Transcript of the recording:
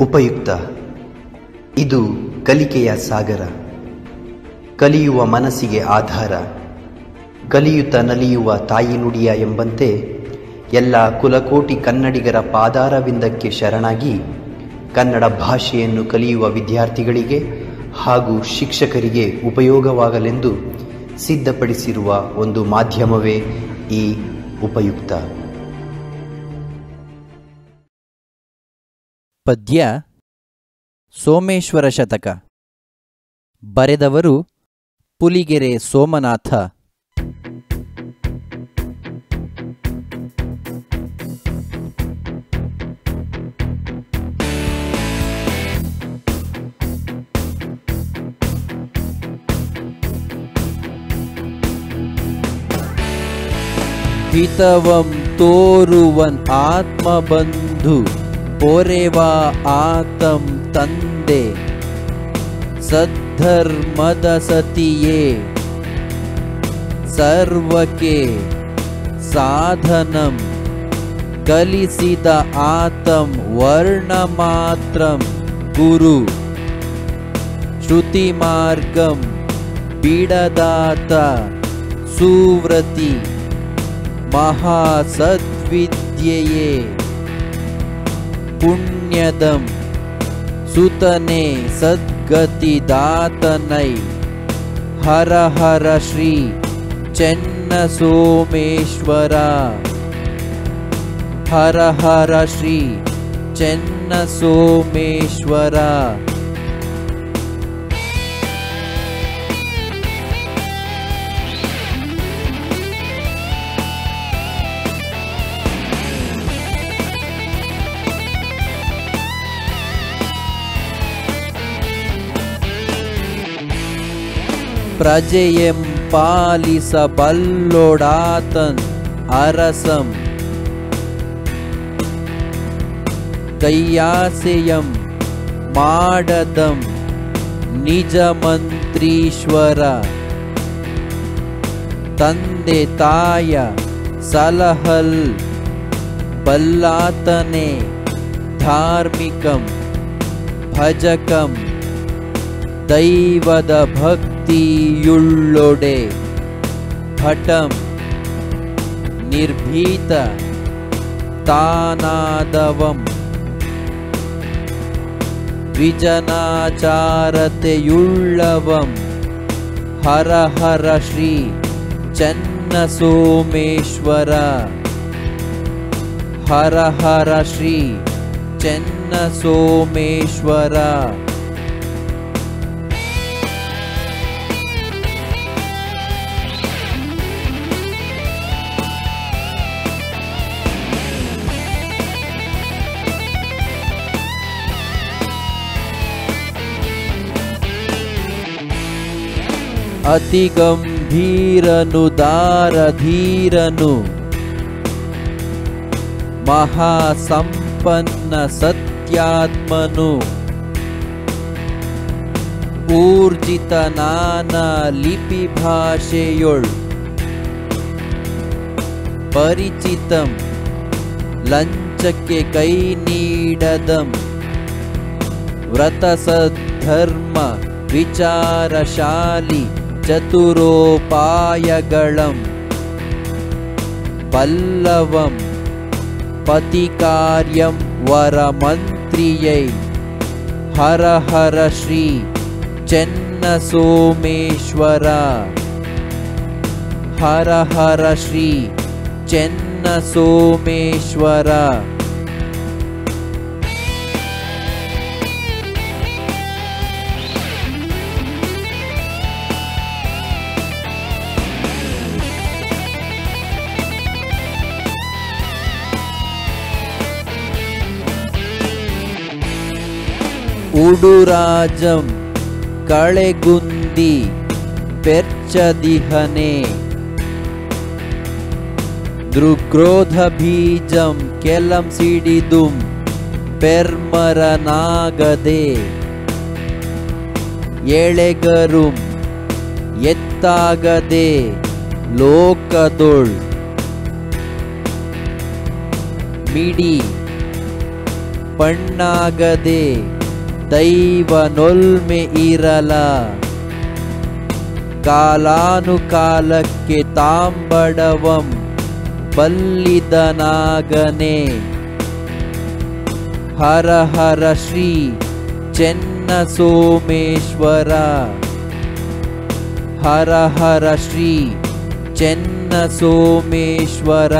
ಉಪಯುಕ್ತ. ಇದು ಕಲಿಕೆಯ ಸಾಗರ. ಕಲಿಯುವ ಮನಸ್ಸಿಗೆ ಆಧಾರ. ಕಲಿಯುತ್ತ ನಲಿಯುವ ತಾಯಿ ನುಡಿಯ ಎಂಬಂತೆ ಎಲ್ಲ ಕುಲಕೋಟಿ ಕನ್ನಡಿಗರ ಪಾದಾರವಿಂದಕ್ಕೆ ಶರಣಾಗಿ ಕನ್ನಡ ಭಾಷೆಯನ್ನು ಕಲಿಯುವ ವಿದ್ಯಾರ್ಥಿಗಳಿಗೆ ಹಾಗೂ ಶಿಕ್ಷಕರಿಗೆ ಉಪಯೋಗವಾಗಲೆಂದು ಸಿದ್ಧಪಡಿಸಿರುವ ಒಂದು ಮಾಧ್ಯಮವೇ ಈ ಉಪಯುಕ್ತ. ಪದ್ಯ ಸೋಮೇಶ್ವರ ಶತಕ. ಬರೆದವರು ಪುಲಿಗೆರೆ ಸೋಮನಾಥ. ಹಿತವಂ ತೋರುವನ್ ಆತ್ಮಬಂಧು. ಪೊರೆವಾ ಆತಂ ತಂದೆ ಸದ್ಧರ್ಮದ ಸತಿಯೇ ಸರ್ವಕ್ಕೆ ಸಾಧನಂ ಕಲಿಸಿದ ಆತಂ ವರ್ಣಮಾತ್ರಂ ಗುರು ಶ್ರುತಿ ಮಾರ್ಗಂ ಬಿಡದಾತ ಸುವ್ರತಿ पुण्यदं सुतने सद्गतिदातनै। हर हर श्री चेन्नसोमेश्वरा हर हर श्री चेन्नसोमेश्वरा பிரஜையம் प्रजयं पालिसबल्लोडातन् अरसं कैयासेयं माडदं निजमन्त्रीश्वर। तन्देताय सलहल् भल्लातने धार्मिकं भजकम्। ದೈವದ ಭಕ್ತಿಯುಳ್ಳೊಡೆ ಹಠಂ ನಿರ್ಭೀತ ತಾನಾದವಂ ವಿಜನಾಚಾರತೆಯುಳ್ಳವಂ ಹರ ಹರ ಶ್ರೀ ಚನ್ನ ಸೋಮೇಶ್ವರ ಹರ ಹರ ಶ್ರೀ ಚೆನ್ನ ಸೋಮೇಶ್ವರ अतिगम्भीरनुदारधीरनु। महासम्पन्न सत्यात्मनुपूर्जितनाना लिपिभाषयो परिचितं लञ्चके कैनीडदं व्रतसद्धर्म विचारशाली चतुरोपायगळं पल्लवं पतिकार्यं वरमन्त्रियैश्वर हर हर श्री चेन्नसोमेश्वर। हर हर श्री चन्नसोमेश्वर। ಉಡುರಾಜಂ ಕಳೆಗುಂದಿ ಪೆರ್ಚದಿಹನೆ. ದೃಗ್ರೋಧ ಬೀಜಂ ಕೆಲಂ ಸಿಡಿದುಂ ಪೆರ್ಮರನಾಗದೆ. ಎಳೆಗರುಂ ಎತ್ತಾಗದೆ ಲೋಕದೊಳ್. ಮಿಡಿ ಪಣ್ಣಾಗದೆ ದೈವನೊಲ್ಮೆ ಇರಲ ಕಾಲಾನುಕಾಲಕ್ಕೆ ತಾಂಬಡವಂ ಬಲ್ಲಿದನಾಗನೆ ಹರ ಹರ ಶ್ರೀ ಚೆನ್ನ ಸೋಮೇಶ್ವರ ಹರ ಹರ ಶ್ರೀ ಚೆನ್ನ ಸೋಮೇಶ್ವರ